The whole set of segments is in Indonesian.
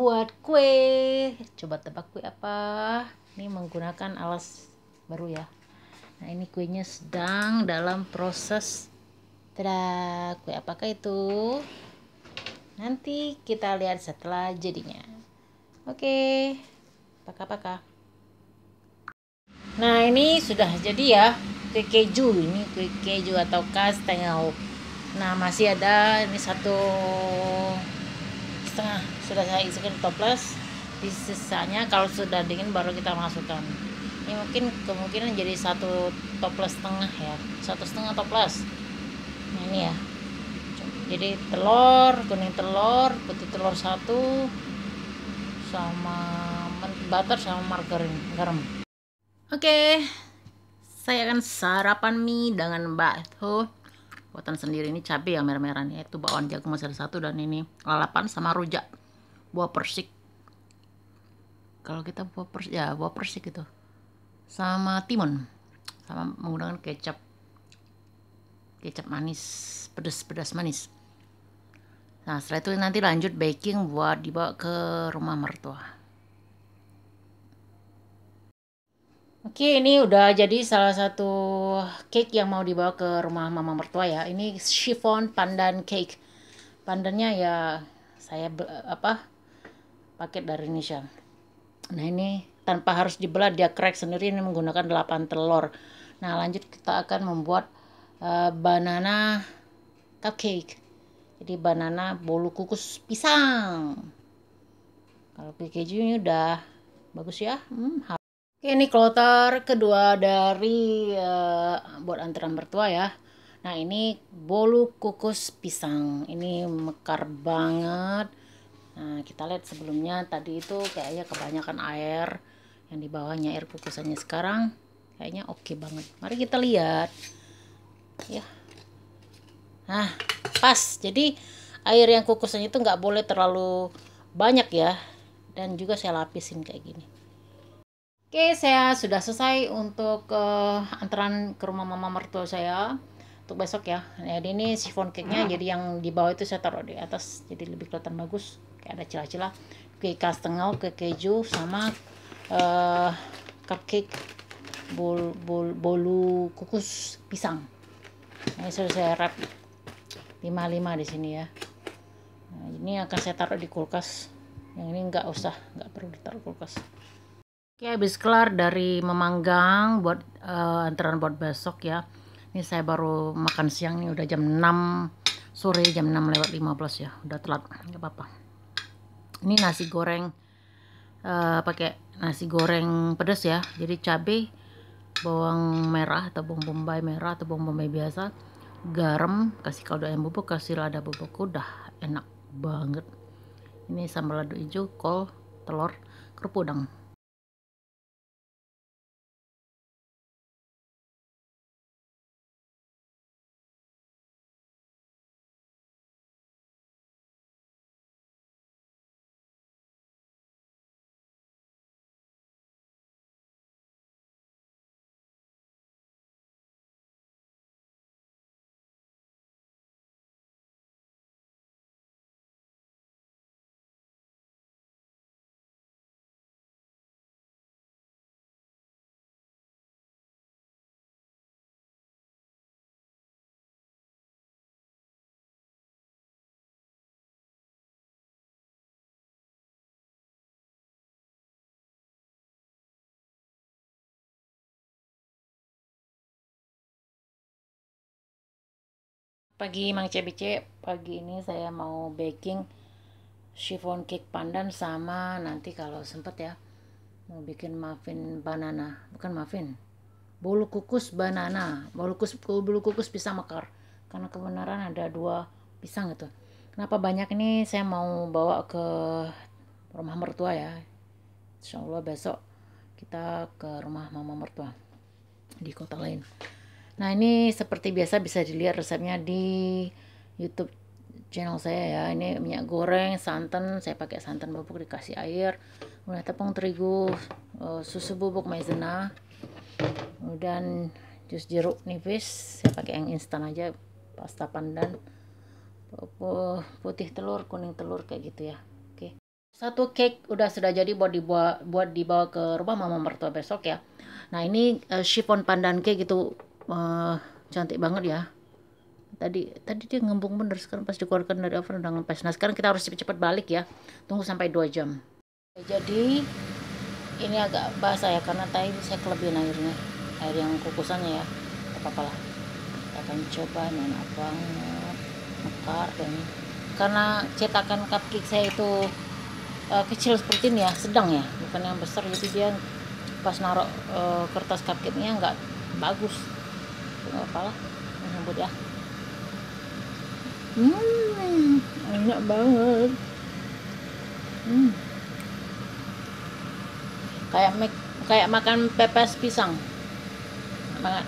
membuat kue. Coba tebak kue apa? Ini menggunakan alas baru ya. Nah ini kuenya sedang dalam proses Tada, kue. Apakah itu? Nanti kita lihat setelah jadinya. Oke pakar-pakar nah ini sudah jadi ya kue keju. Ini kue keju atau kastengel. Nah masih ada ini satu setengah. Sudah saya isikan toples di sisanya kalau sudah dingin baru kita masukkan. Ini mungkin kemungkinan jadi satu toples setengah ya. Satu setengah toples. Nah ini ya. Jadi telur kuning telur putih telur satu sama butter sama margarin garam. Oke saya akan sarapan mie dengan bakso buatan sendiri ini cabai yang merah-merah nih. Itu bawang jagung masih ada satu dan ini lalapan sama rujak. Buah persik. Kalau kita buah persik ya buah persik itu sama timun. Sama menggunakan kecap. Kecap manis. Pedas-pedas manis. Nah setelah itu nanti lanjut baking buat dibawa ke rumah mertua Oke, ini udah jadi salah satu cake yang mau dibawa ke rumah mama mertua ya. Ini chiffon pandan cake. Pandannya ya saya apa paket dari Indonesia. Nah, ini tanpa harus dibelah dia crack sendiri ini menggunakan 8 telur. Nah, lanjut kita akan membuat uh, banana cupcake. Jadi banana bolu kukus pisang. Kalau keju ini udah bagus ya. Hmm, Oke, ini kloter kedua dari uh, buat antara mertua ya. Nah, ini bolu kukus pisang. Ini mekar banget. Nah, kita lihat sebelumnya tadi itu kayaknya kebanyakan air yang di bawahnya air kukusannya sekarang kayaknya oke okay banget. Mari kita lihat. Ya. Nah, pas. Jadi air yang kukusannya itu nggak boleh terlalu banyak ya. Dan juga saya lapisin kayak gini. Oke, saya sudah selesai untuk uh, antaran ke rumah mama mertua saya untuk besok ya. Jadi ini chiffon cake-nya, jadi yang di bawah itu saya taruh di atas, jadi lebih kelihatan bagus. Kayak ada celah-celah. Kue kastengel, kue keju, sama uh, cupcake bol, bol, bolu kukus pisang. Ini sudah saya wrap 55 di sini ya. Nah, ini akan saya taruh di kulkas. Yang ini nggak usah, nggak perlu ditaruh kulkas. Oke, habis kelar dari memanggang buat uh, antaran buat besok ya. Ini saya baru makan siang nih udah jam 6 sore, jam 6 lewat 15 ya. Udah telat, nggak apa-apa. Ini nasi goreng uh, pakai nasi goreng pedas ya. Jadi cabai, bawang merah atau bawang bombay merah atau bawang bombay biasa, garam, kasih kaldu ayam bubuk, kasih lada bubuk, udah enak banget. Ini sambal lado hijau, kol, telur, kerupuk udang. Pagi Mang Cebice. Pagi ini saya mau baking chiffon cake pandan sama nanti kalau sempet ya mau bikin muffin banana. Bukan muffin. Bolu kukus banana. Bolu kukus bolu kukus pisang mekar. Karena kebenaran ada dua pisang itu. Kenapa banyak ini? Saya mau bawa ke rumah mertua ya. Insya Allah besok kita ke rumah mama mertua di kota lain Nah ini seperti biasa bisa dilihat resepnya di YouTube channel saya ya. Ini minyak goreng, santan, saya pakai santan bubuk dikasih air, kemudian tepung terigu, eh, susu bubuk maizena, kemudian jus jeruk nipis, saya pakai yang instan aja, pasta pandan, putih telur, kuning telur kayak gitu ya. Oke. satu cake udah sudah jadi buat dibawa buat dibawa ke rumah mama mertua besok ya. Nah ini uh, chiffon pandan cake itu uh, cantik banget ya. Tadi tadi dia ngembung bener sekarang pas dikeluarkan dari oven udah ngempes. Nah sekarang kita harus cepet-cepet balik ya. Tunggu sampai 2 jam. Jadi ini agak basah ya karena tadi saya kelebihan airnya air yang kukusannya ya. Apa-apa lah. Kita akan coba enak banget mekar dan karena cetakan cupcake saya itu uh, kecil seperti ini ya sedang ya bukan yang besar. Jadi dia pas naruh uh, kertas cupcake nya nggak bagus nggak apa lah nyebut ya. Hmm enak banget. Hmm. Kayak make, kayak makan pepes pisang. Banget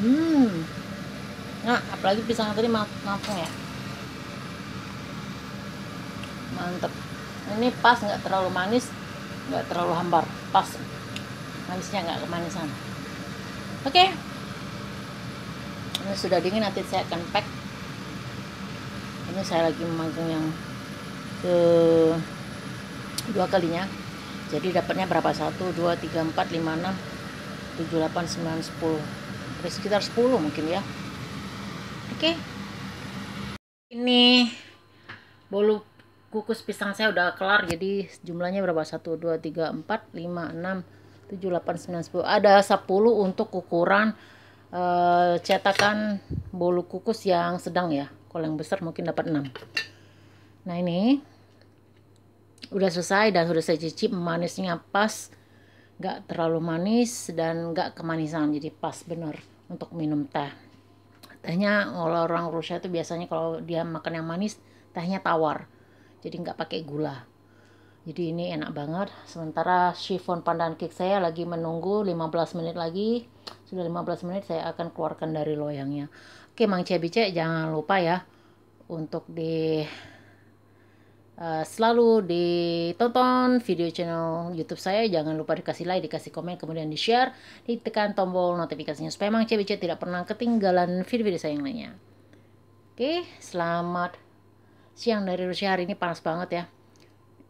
hmm. Nah apalagi pisang tadi matang ya. Mantep. Ini pas nggak terlalu manis nggak terlalu hambar. Pas. Manisnya nggak kemanisan oke. Okay. ini sudah dingin nanti saya akan pack. Ini saya lagi memegang yang ke dua kalinya. Jadi dapatnya berapa? Satu dua tiga empat lima enam tujuh delapan sembilan sepuluh. Sekitar sepuluh mungkin ya. Oke. Okay. ini bolu kukus pisang saya udah kelar jadi jumlahnya berapa? Satu dua tiga empat lima enam tujuh delapan sembilan sepuluh. Ada sepuluh untuk ukuran uh, cetakan bolu kukus yang sedang ya. Kalau yang besar mungkin dapat enam. Nah ini udah selesai dan sudah saya cicip manisnya pas nggak terlalu manis dan nggak kemanisan. Jadi pas bener untuk minum teh. Tehnya kalau orang Rusia itu biasanya kalau dia makan yang manis tehnya tawar. Jadi nggak pakai gula jadi ini enak banget sementara chiffon pandan cake saya lagi menunggu 15 menit lagi sudah 15 menit saya akan keluarkan dari loyangnya oke Mang Cebice jangan lupa ya untuk di Uh, selalu ditonton video channel YouTube saya. Jangan lupa dikasih like, dikasih komen, kemudian di share, ditekan tombol notifikasinya supaya Mang CBC tidak pernah ketinggalan video-video saya yang lainnya. Oke, selamat siang dari Rusia hari ini panas banget ya.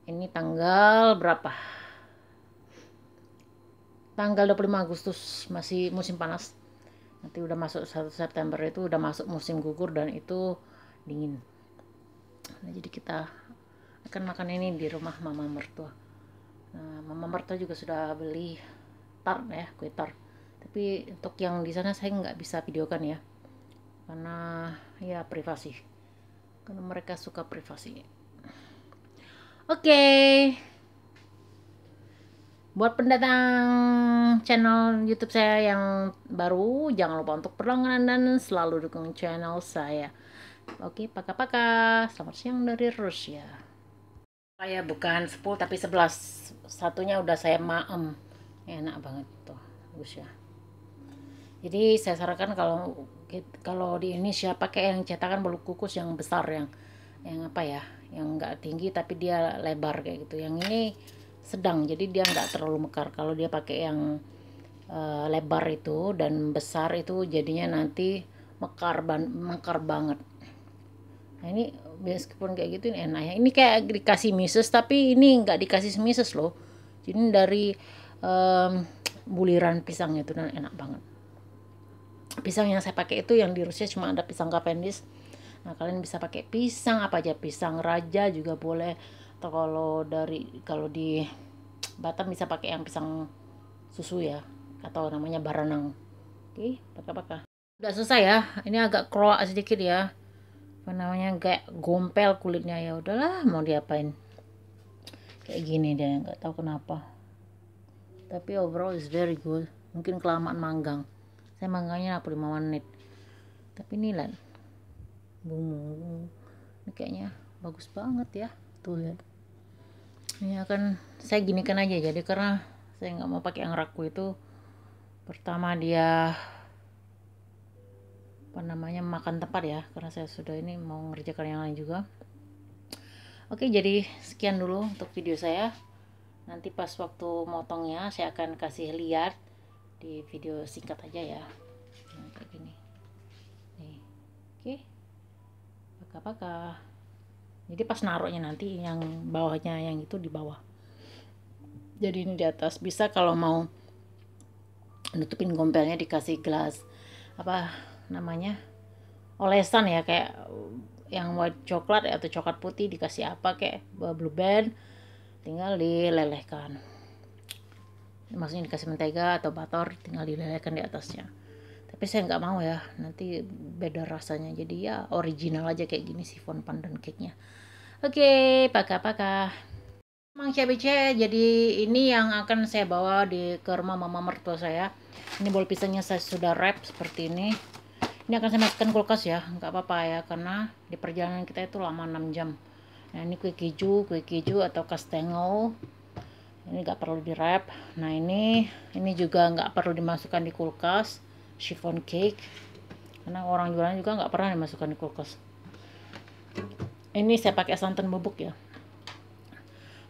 Ini tanggal berapa? Tanggal 25 Agustus masih musim panas. Nanti udah masuk 1 September itu udah masuk musim gugur dan itu dingin. Nah, jadi kita akan makan ini di rumah mama mertua nah, mama mertua juga sudah beli tart ya kue tart tapi untuk yang di sana saya nggak bisa videokan ya karena ya privasi karena mereka suka privasi oke. Okay. buat pendatang channel YouTube saya yang baru jangan lupa untuk berlangganan dan selalu dukung channel saya. Oke paka-paka. Selamat siang dari Rusia. Saya bukan 10 tapi 11 satunya udah saya maem. Enak banget tuh ya jadi saya sarankan kalau kalau di Indonesia pakai yang cetakan bolu kukus yang besar yang yang apa ya yang enggak tinggi tapi dia lebar kayak gitu. Yang ini sedang jadi dia enggak terlalu mekar. Kalau dia pakai yang uh, lebar itu dan besar itu jadinya nanti mekar ban mekar banget. Nah ini meskipun kayak gitu ini enak ya. Ini kayak dikasih mises tapi ini nggak dikasih mises loh. Jadi dari um, buliran pisangnya itu dan enak banget. Pisang yang saya pakai itu yang di Rusia cuma ada pisang Cavendish nah kalian bisa pakai pisang apa aja? Pisang raja juga boleh. Atau kalau dari kalau di Batam bisa pakai yang pisang susu ya atau namanya baranang. Oke pakai-pakai. Udah selesai ya ini agak keruak sedikit ya. Apa namanya kayak gompel kulitnya. Ya udahlah mau diapain. Kayak gini deh nggak tahu kenapa. Tapi overall is very good. Mungkin kelamaan manggang. Saya manggangnya 45 menit. Tapi ini bungu ini kayaknya bagus banget ya tuh lihat. Ini akan saya ginikan aja. Jadi karena saya nggak mau pakai yang raku itu pertama dia apa namanya makan tempat ya. Karena saya sudah ini mau ngerjakan yang lain juga. Oke jadi sekian dulu untuk video saya. Nanti pas waktu motongnya saya akan kasih lihat di video singkat aja ya. Nah, kayak gini. Nih oke pakai-pakai jadi pas naruhnya nanti yang bawahnya yang itu di bawah. Jadi ini di atas. Bisa kalau mau nutupin gompelnya dikasih gelas apa namanya olesan ya kayak yang white coklat atau coklat putih dikasih apa kayak blue band tinggal dilelehkan. Maksudnya dikasih mentega atau butter tinggal dilelehkan di atasnya tapi saya nggak mau ya nanti beda rasanya jadi ya original aja kayak gini sifon pandan cake nya oke pakai-pakai Mang CBC, jadi ini yang akan saya bawa di ke rumah mama mertua saya. Ini bol pisangnya saya sudah wrap seperti ini. Ini akan saya masukkan kulkas ya, nggak apa-apa ya, karena di perjalanan kita itu lama 6 jam. Nah ini kue keju, kue keju atau kastengel ini nggak perlu di wrap nah ini ini juga nggak perlu dimasukkan di kulkas chiffon cake. Karena orang jualan juga nggak pernah dimasukkan di kulkas. Ini saya pakai santan bubuk ya.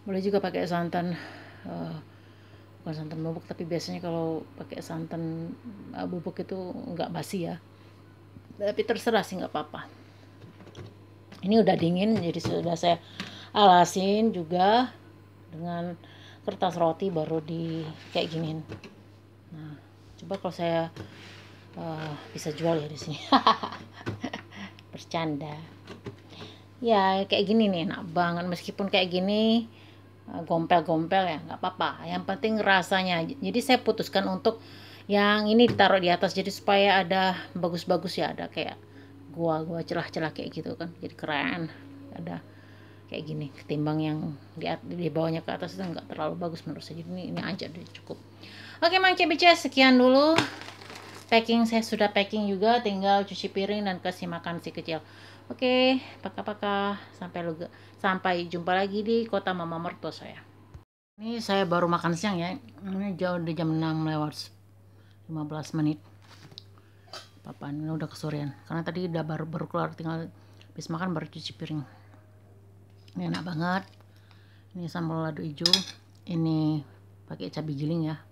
Boleh juga pakai santan uh, bukan santan bubuk tapi biasanya kalau pakai santan uh, bubuk itu nggak basi ya. Tapi terserah sih nggak apa-apa. Ini udah dingin jadi sudah saya alasin juga dengan kertas roti baru di kayak giniin. Nah coba kalau saya uh, bisa jual ya di sini. Bercanda. Ya kayak gini nih enak banget. Meskipun kayak gini eh, gompel-gompel ya nggak apa-apa. Yang penting rasanya jadi saya putuskan untuk yang ini ditaruh di atas jadi supaya ada bagus-bagus ya ada kayak gua gua celah-celah kayak gitu kan. Jadi keren. Ada kayak gini ketimbang yang di, di bawahnya ke atas itu nggak terlalu bagus menurut saya. Jadi ini, ini aja deh cukup. Oke mang CBC sekian dulu packing saya sudah packing juga tinggal cuci piring dan kasih makan si kecil. Oke paka-paka. Sampai luga, sampai jumpa lagi di kota mama mertua saya. Ini saya baru makan siang ya. Ini jauh di jam 6 lewat 15 menit. Papa ini udah kesorean karena tadi udah baru baru keluar tinggal habis makan baru cuci piring. Ini enak banget. Ini sambal lado hijau. Ini pakai cabai giling ya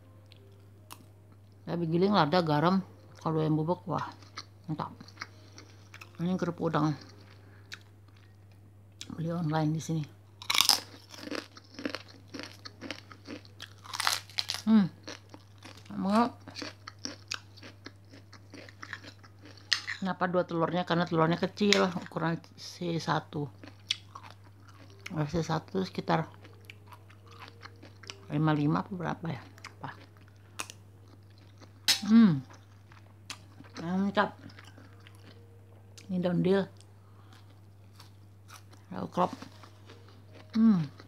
cabai giling lada garam. Kalau yang bubuk wah mantap ini kerupuk udang. Beli online di sini. Hmm. Banget kenapa dua telurnya? Karena telurnya kecil ukuran C1 versi satu sekitar 55 apa berapa ya hmm. Mantap ini daun deal raw crop hmm.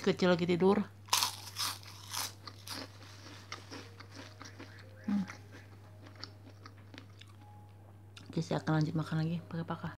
Si kecil lagi tidur. Hmm. Oke, saya akan lanjut makan lagi. Pakai pakai